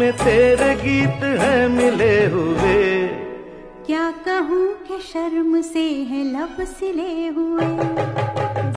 में तेरे गीत है मिले हुए। क्या कहूँ कि शर्म से है लब सिले हुए?